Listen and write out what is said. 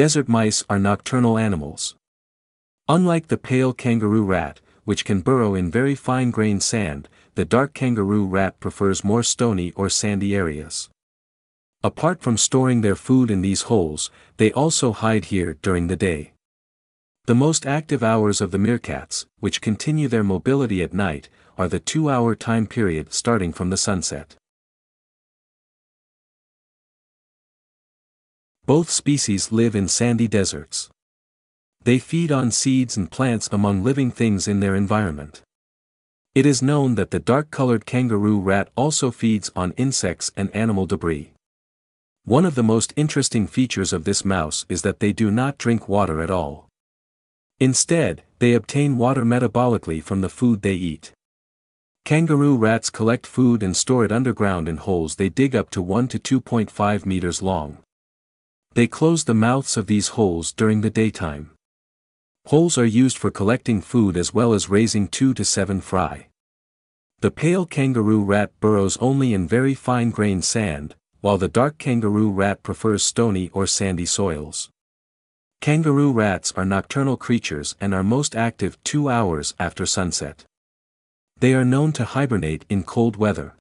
Desert mice are nocturnal animals. Unlike the pale kangaroo rat, which can burrow in very fine-grained sand, the dark kangaroo rat prefers more stony or sandy areas. Apart from storing their food in these holes, they also hide here during the day. The most active hours of the meerkats, which continue their mobility at night, are the two-hour time period starting from the sunset. Both species live in sandy deserts. They feed on seeds and plants among living things in their environment. It is known that the dark-colored kangaroo rat also feeds on insects and animal debris. One of the most interesting features of this mouse is that they do not drink water at all. Instead, they obtain water metabolically from the food they eat. Kangaroo rats collect food and store it underground in holes they dig up to 1 to 2.5 meters long. They close the mouths of these holes during the daytime. Holes are used for collecting food as well as raising 2 to 7 fry. The pale kangaroo rat burrows only in very fine-grained sand, while the dark kangaroo rat prefers stony or sandy soils. Kangaroo rats are nocturnal creatures and are most active two hours after sunset. They are known to hibernate in cold weather.